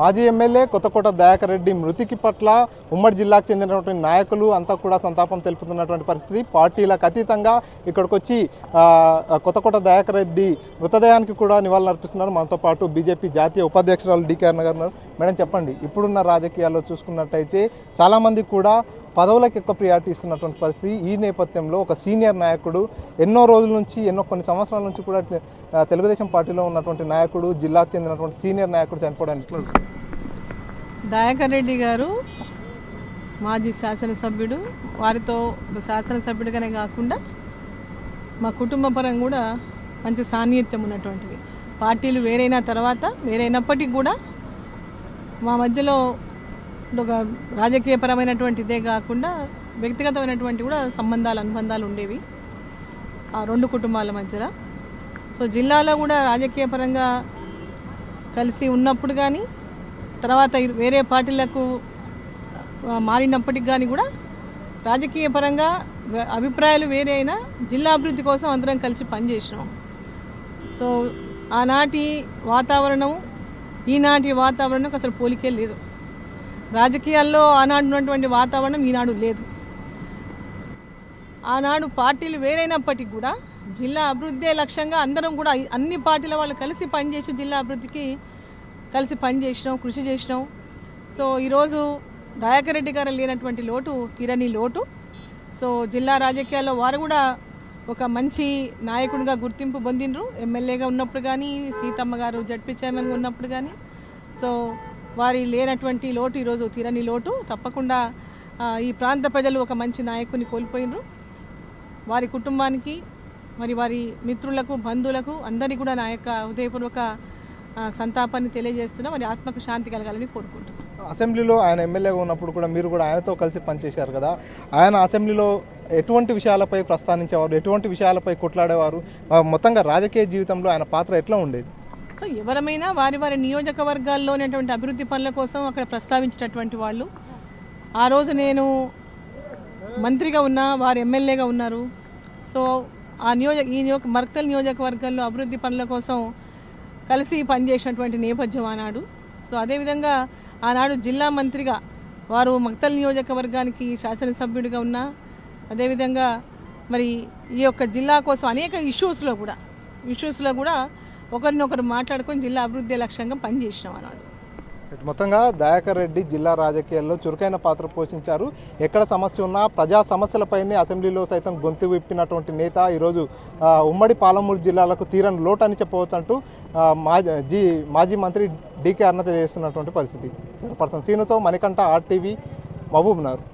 మాజీ ఎమ్మెల్యే కొత్తకోట దయాకర్ రెడ్డి మృతికి పట్ల ఉమ్మడి జిల్లాకు చెందినటువంటి నాయకులు అంతా కూడా సంతాపం తెలుపుతున్నటువంటి పరిస్థితి. పార్టీలకు అతీతంగా ఇక్కడికి వచ్చి కొత్తకోట దయాకర్ రెడ్డి మృతదేహానికి కూడా నివాళులు అర్పిస్తున్నారు. మనతో పాటు బీజేపీ జాతీయ ఉపాధ్యక్షురాలు డికే అన్న గారు మేడం చెప్పండి ఇప్పుడున్న రాజకీయాల్లో చూసుకున్నట్టయితే చాలామంది కూడా పదవులకు ఎక్కువ ప్రియారిటీ ఇస్తున్నటువంటి పరిస్థితి ఈ నేపథ్యంలో ఒక సీనియర్ నాయకుడు ఎన్నో రోజుల నుంచి ఎన్నో కొన్ని సంవత్సరాల నుంచి కూడా తెలుగుదేశం పార్టీలో ఉన్నటువంటి నాయకుడు జిల్లాకు చెందినటువంటి సీనియర్ నాయకుడు చనిపోవడానికి దయాకర్ రెడ్డి గారు మాజీ శాసనసభ్యుడు. వారితో శాసనసభ్యుడిగానే కాకుండా మా కుటుంబ పరం కూడా మంచి సాన్నిహిత్యం ఉన్నటువంటిది. పార్టీలు వేరైన తర్వాత వేరైనప్పటికీ కూడా మా మధ్యలో ఒక రాజకీయపరమైనటువంటి ఇదే కాకుండా వ్యక్తిగతమైనటువంటి కూడా సంబంధాలు అనుబంధాలు ఉండేవి. ఆ రెండు కుటుంబాల మధ్యలో. సో జిల్లాలో కూడా రాజకీయపరంగా కలిసి ఉన్నప్పుడు కానీ తర్వాత వేరే పార్టీలకు మారినప్పటికి కానీ కూడా రాజకీయ పరంగా అభిప్రాయాలు వేరే అయినా జిల్లా అభివృద్ధి కోసం అందరం కలిసి పనిచేసినాం. సో ఆనాటి వాతావరణం ఈనాటి వాతావరణం అసలు పోలికే లేదు. రాజకీయాల్లో ఆనాడు ఉన్నటువంటి వాతావరణం ఈనాడు లేదు. ఆనాడు పార్టీలు వేరైనప్పటికీ కూడా జిల్లా అభివృద్ధే లక్ష్యంగా అందరం కూడా అన్ని పార్టీల వాళ్ళు కలిసి పనిచేసి జిల్లా అభివృద్ధికి కలిసి పనిచేసినాం కృషి చేసినాం. సో ఈరోజు దయాకర్ రెడ్డి గారు లేనటువంటి లోటు తీరని లోటు. సో జిల్లా రాజకీయాల్లో వారు కూడా ఒక మంచి నాయకుడిగా గుర్తింపు పొందిండ్రు. ఎమ్మెల్యేగా ఉన్నప్పుడు కానీ సీతమ్మ గారు జడ్పీ చైర్మన్గా ఉన్నప్పుడు కానీ సో వారి లేనటువంటి లోటు ఈరోజు తీరని లోటు. తప్పకుండా ఈ ప్రాంత ప్రజలు ఒక మంచి నాయకుని కోల్పోయినరు. వారి కుటుంబానికి మరి వారి మిత్రులకు బంధువులకు అందరికీ కూడా నా యొక్క హృదయపూర్వక సంతాపాన్ని తెలియజేస్తున్నా. మరి ఆత్మకు శాంతి కలగాలని కోరుకుంటున్నాను అసెంబ్లీలో ఆయన ఎమ్మెల్యేగా ఉన్నప్పుడు కూడా మీరు కూడా ఆయనతో కలిసి పనిచేశారు కదా. ఆయన అసెంబ్లీలో ఎటువంటి విషయాలపై ప్రస్తావించేవారు? ఎటువంటి విషయాలపై కొట్లాడేవారు? మొత్తంగా రాజకీయ జీవితంలో ఆయన పాత్ర ఎట్లా ఉండేది? సో ఎవరమైనా వారి వారి నియోజకవర్గాల్లో ఉన్నటువంటి అభివృద్ధి పనుల కోసం అక్కడ ప్రస్తావించినటువంటి వాళ్ళు. ఆ రోజు నేను మంత్రిగా ఉన్నా వారు ఎమ్మెల్యేగా ఉన్నారు. సో ఆ నియోజక ఈ నియోజక మర్కల్ నియోజకవర్గంలో అభివృద్ధి పనుల కోసం కలిసి పనిచేసినటువంటి నేపథ్యం ఆనాడు. సో అదేవిధంగా ఆనాడు జిల్లా మంత్రిగా వారు మక్తల్ నియోజకవర్గానికి శాసనసభ్యుడిగా ఉన్నా అదేవిధంగా మరి ఈ యొక్క జిల్లా కోసం అనేక ఇష్యూస్లో కూడా ఇష్యూస్లో కూడా ఒకరినొకరు మాట్లాడుకొని జిల్లా అభివృద్ధి లక్ష్యంగా పనిచేసినాం అన్నాడు. మొత్తంగా దయాకర్ రెడ్డి జిల్లా రాజకీయాల్లో చురుకైన పాత్ర పోషించారు. ఎక్కడ సమస్య ఉన్నా ప్రజా సమస్యలపైనే అసెంబ్లీలో సైతం గొంతు విప్పినటువంటి నేత ఈరోజు ఉమ్మడి పాలమూరు జిల్లాలకు తీరని లోటు అని చెప్పవచ్చు అంటూ మాజీ జీ మాజీ మంత్రి డీకే అన్న తెలియజేస్తున్నటువంటి పరిస్థితి. పర్సన్ సీనుతో మణికంఠ ఆర్టీవీ మహబూబ్నగర్